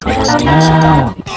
PlayStation